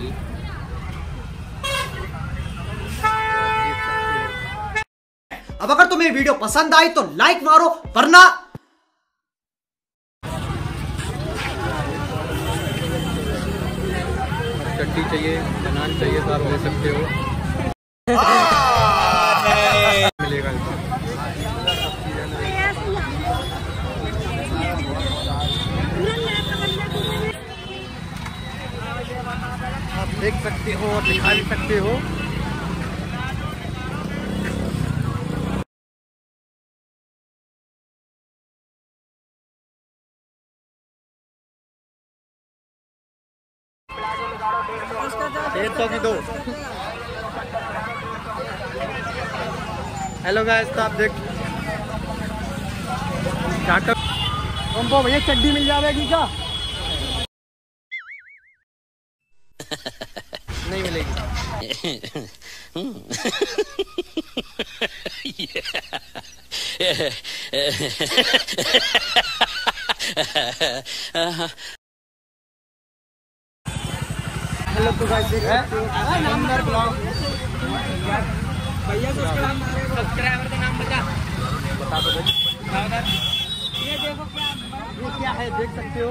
मिलेगी अब अगर तुम्हें वीडियो पसंद आई तो लाइक मारो, वरना चट्टी चाहिए, बनान चाहिए तो आप ले सकते हो। देख सकते हो और दिखा भी सकते हो। डेढ़ सौ की दो। हेलो गाइस तो आप देख हमको भैया, चड्डी मिल जाएगी क्या? नहीं मिलेगी। हेलो तो गाइस देख सकते हो। अंदर ब्लॉग भैया को उसका नाम सब्सक्राइबर का नाम बता। बता दो भाई। ये देखो क्या ये क्या है देख सकते हो।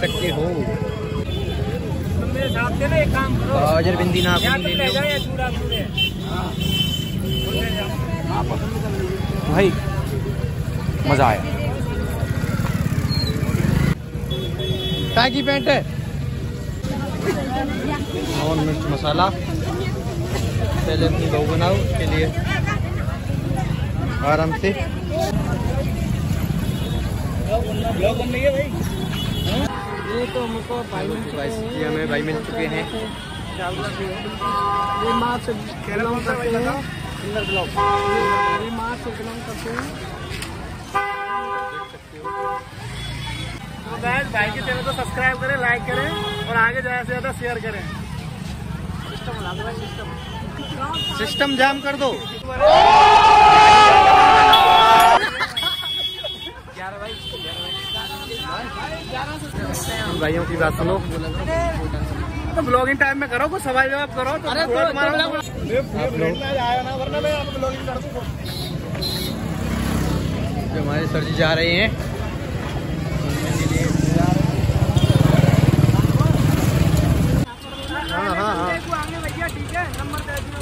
सकते हो मेरे साथ से ना एक काम करो गाजर बिंदी ना ले ले भाई मज़ा आया की पैंट है और मिर्च मसाला पहले अपनी बहू बनाओ उसके लिए आराम से है भाई ये तो हमको भाई मिल चुके हैं। ये हमें भाई मिल चुके हैं। ये माँ से बिलोंग करते हैं। सुंदर ब्लॉग ये माँ से बिलोंग करते हैं। तो गाइस भाई के चैनल को सब्सक्राइब करें लाइक करें और आगे ज़्यादा से ज़्यादा शेयर करें। सिस्टम सिस्टम सिस्टम जाम कर दो। भाइयों की बात सुनो। तो ब्लॉगिंग टाइम में करो कुछ सवाल जवाब करो तो अरे आप लोग आया ना वरना मैं आपको ब्लॉगिंग कर दूँ जो हमारे सर जी जा रहे हैं। हाँ हाँ हाँ।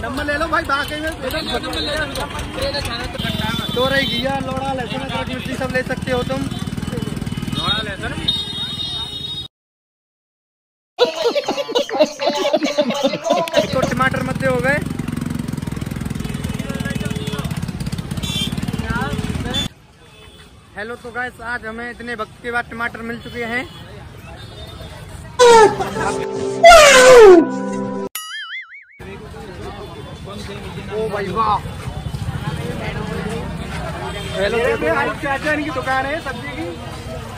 नंबर ले लो भाई बाकी में तो रही घिया लोड़ा लहसुन अदरक मिर्ची सब ले सकते हो तुम। तो टमाटर मध्य हो गए। हेलो तो गाइस आज हमें इतने वक्त के बाद टमाटर मिल चुके हैं। ओ भाई वाह। चाचा इनकी दुकान है सब्ज़ी की।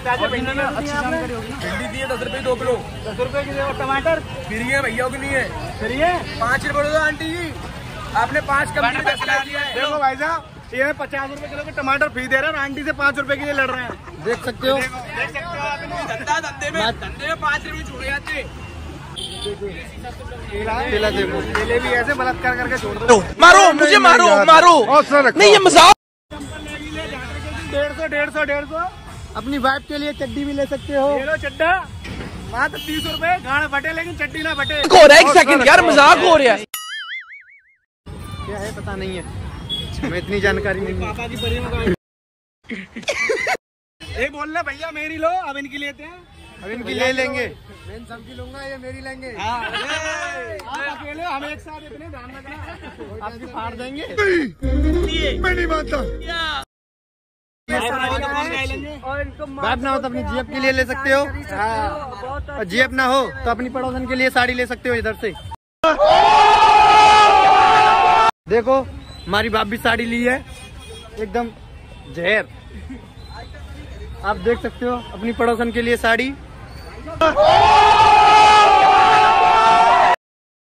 चाचा भिंडी में अच्छी जानकारी होगी। भिंडी दी है दस रुपए दो किलो। दस रुपए की और टमाटर? फ्री है भैया की नहीं है। फ्री है? पाँच रुपए दो आंटी जी। आपने पाँच कम है। देखो भाई साहब ये पचास रुपए किलो के टमाटर फ्री दे रहे हैं और आंटी से पाँच रुपए के लिए लड़ रहे हैं। देख सकते हो। देख सकते हो आप धंधा धंधे में धंधे में पाँच रुपए छुड़ जाते केला देखो। केले भी ऐसे बलात्कार करके छोड़ दो। मारो मुझे मारो मारो। नहीं ये मज़ाक सौ डेढ़ सौ डेढ़ सौ। अपनी वाइफ के लिए चड्डी भी ले सकते हो। ये लो चड्डा। मात्र तीस रुपए गाड़ फटे लेकिन चड्डी ना फटे। हो रहा है एक सेकंड यार मज़ाक हो रहा है। क्या है पता नहीं है। हमें इतनी जानकारी नहीं पापा की परी में ये बोल रहे भैया मेरी लो अब इनकी लेते हैं। अब इनकी ले लेंगे। मैं सबकी लूँगा ये मेरी लेंगे। आप अकेले हम एक साथ इतने ध्यान रखना। आपकी फाड़ देंगे? पाँच खाई लेंगे और इनको बाप ना हो तो अपनी जीप के लिए ले सकते हो। हाँ। और जेब ना हो तो अपनी पड़ोसन के लिए साड़ी ले सकते हो इधर से। देखो हमारी बाप भी साड़ी ली है। एकदम जहर। आप देख सकते हो अपनी पड़ोसन के लिए साड़ी।